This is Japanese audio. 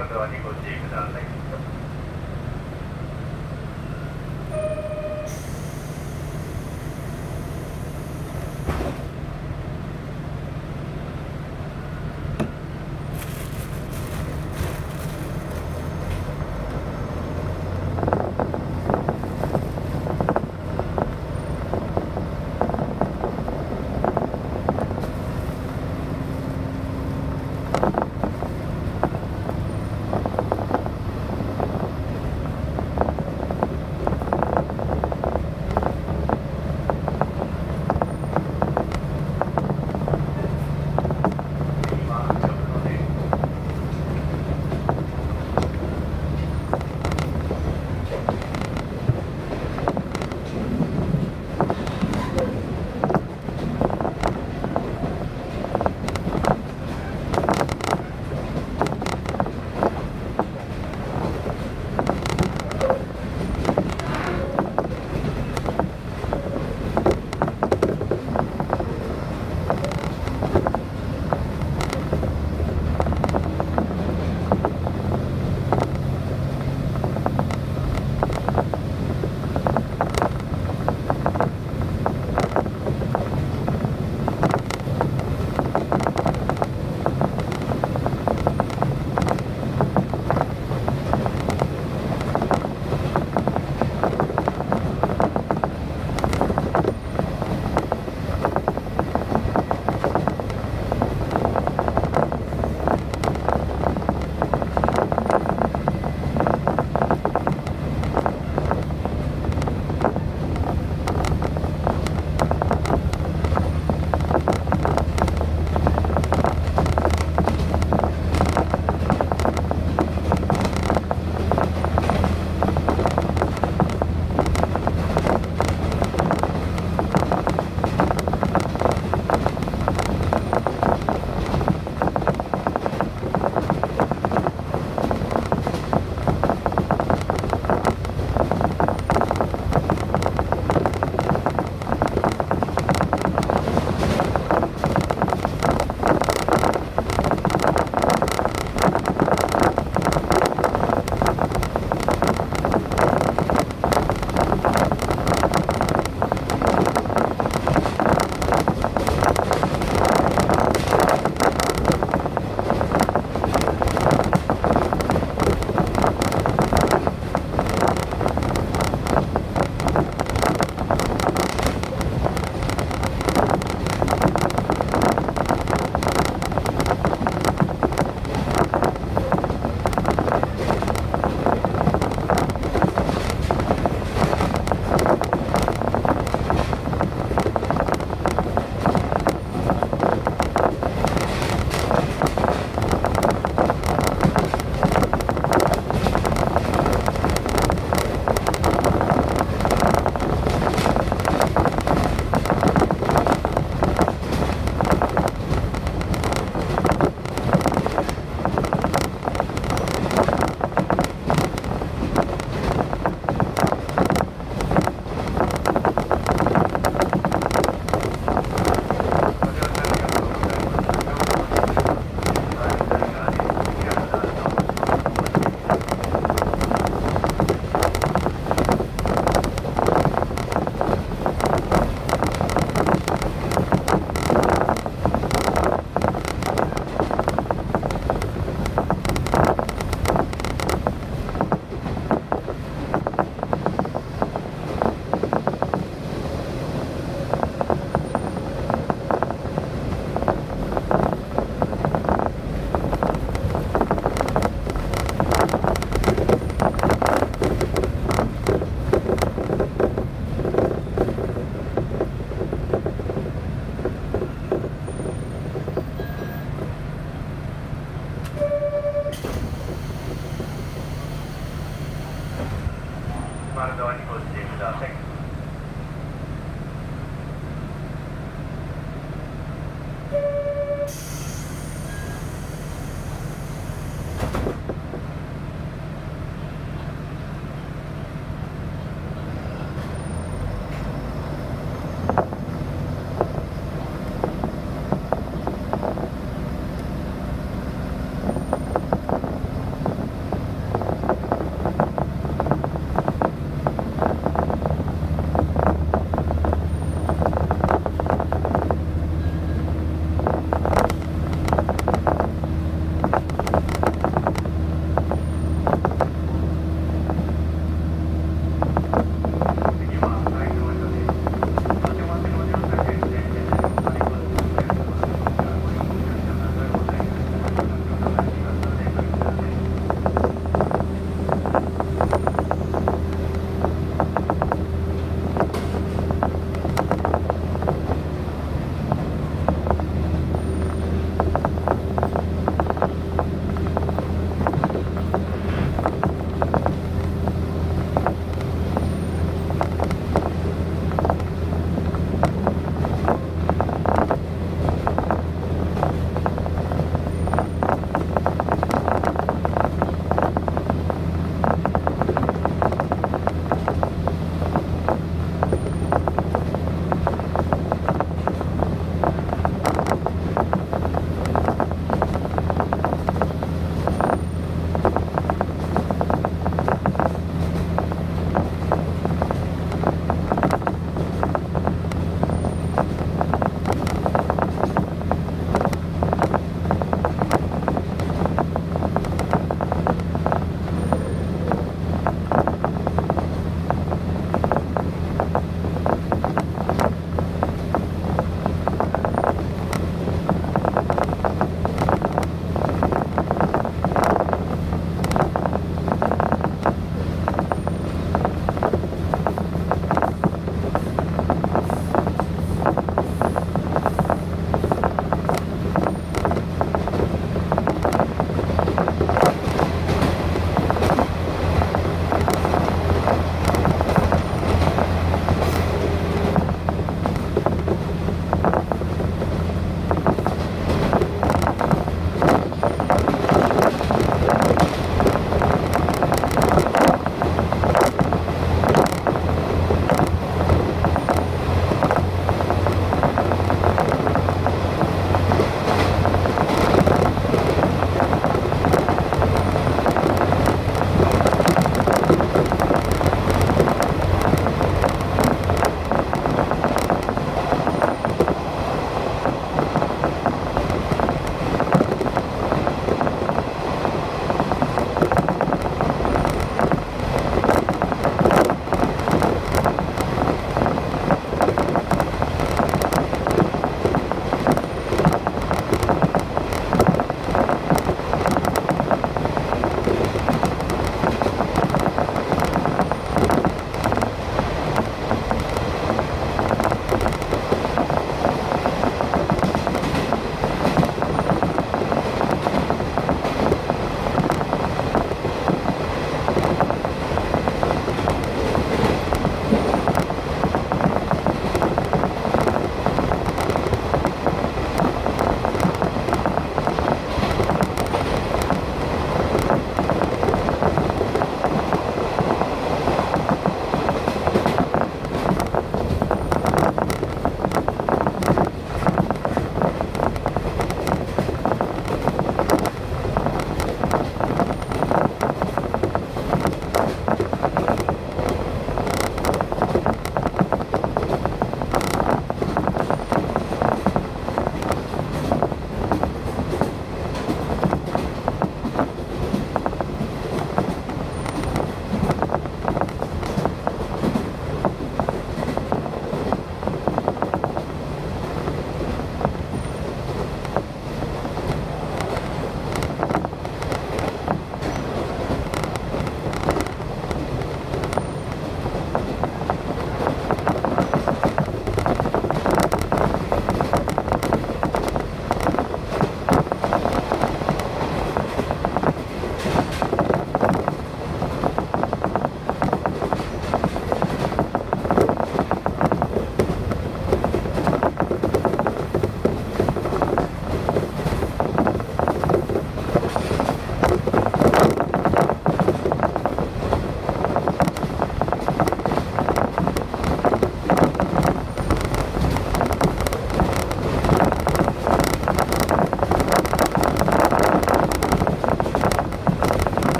ルドアにご注意ください。